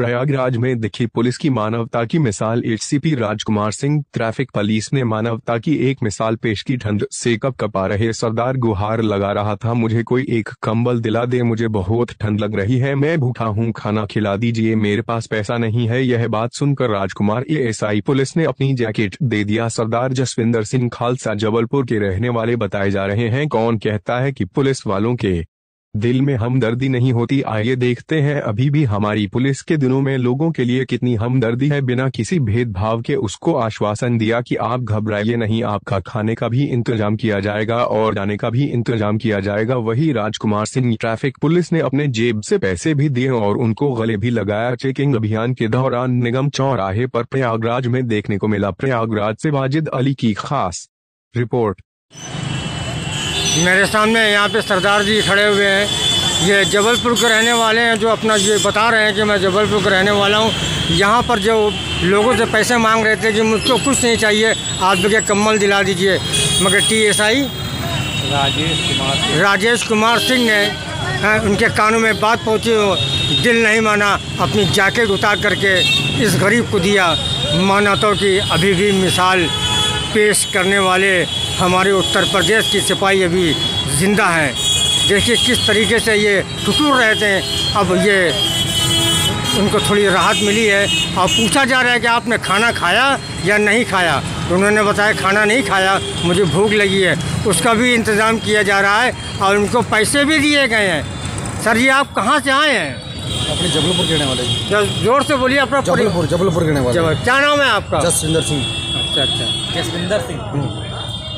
प्रयागराज में दिखी पुलिस की मानवता की मिसाल HCP Rajkumar Singh, traffic police ने मानवता की एक मिसाल पेश की, ठंड से कप कपा रहे सरदार गुहार लगा रहा था, मुझे कोई एक कंबल दिला दे, मुझे बहुत ठंड लग रही है, मैं भूखा हूँ, खाना खिला दीजिए, मेरे पास पैसा नहीं है, यह बात सुनकर राजकुमार एएसआई पुलिस ने अपनी जैकेट दे दिया, सरदार जसविंदर सिंह खालसा जबलपुर के रहने वाले बताए जा रहे हैं, कौन कहता है कि पुलिस वालों के दिल में हमदर्दी नहीं होती। आइए देखते हैं, अभी भी हमारी पुलिस के दिनों में लोगों के लिए कितनी हमदर्दी है। बिना किसी भेदभाव के उसको आश्वासन दिया कि आप घबराइए नहीं, आपका खाने का भी इंतज़ाम किया जाएगा और जाने का भी इंतज़ाम किया जाएगा। वही राजकुमार सिंह, ट्रैफ़िक पुलिस ने अपने जेब से पैसे भी दिए और उनको गले भी लगाया। चेकिंग अभियान के दौरान निगम चौराहे पर प्रयागराज में देखने को मिला। प्रयागराज से वाजिद अली की खास रिपोर्ट। मेरे सामने यहाँ पे सरदार जी खड़े हुए हैं। ये जबलपुर के रहने वाले हैं जो अपना ये बता रहे हैं कि मैं जबलपुर का रहने वाला हूँ। यहाँ पर जो लोगों से पैसे मांग रहे थे कि मुझको कुछ नहीं चाहिए आप के कम्बल दिला दीजिए। मगर T S I Rajesh Kumar Rajesh Kumar Singh ने हाँ, उनके कानों में बात पहुँची हो दिल नहीं माना अपनी जैकेट उतार करके इस गरीब को दिया। मानवतों कि अभी भी मिसाल पेश करने वाले हमारे उत्तर प्रदेश की सिपाही अभी ज़िंदा हैं। देखिए किस तरीके से ये टुटूर रहे थे अब ये उनको थोड़ी राहत मिली है। और पूछा जा रहा है कि आपने खाना खाया या नहीं खाया? तो उन्होंने बताया खाना नहीं खाया मुझे भूख लगी है। उसका भी इंतज़ाम किया जा रहा है और उनको पैसे भी दिए गए हैं। सर ये आप कहाँ से आए हैं? अपने जबलपुर के रहने वाले ज़ोर से बोलिए अपना जबलपुर जबलपुर के रहने वाले क्या नाम है आपका? जसविंदर सिंह। अच्छा अच्छा। जसविंदर सिंह।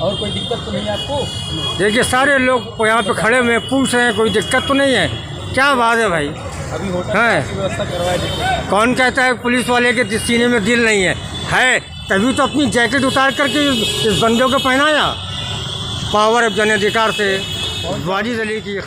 और कोई दिक्कत तो नहीं है आपको? देखिए सारे लोग यहाँ पे खड़े हुए पूछ रहे हैं कोई दिक्कत तो नहीं है? क्या बात है भाई? अभी होटल है। कौन कहता है पुलिस वाले के सीने में दिल नहीं है? है तभी तो अपनी जैकेट उतार करके इस बंदों को पहनाया। पावर ऑफ़ जन अधिकार से वाजिद अली की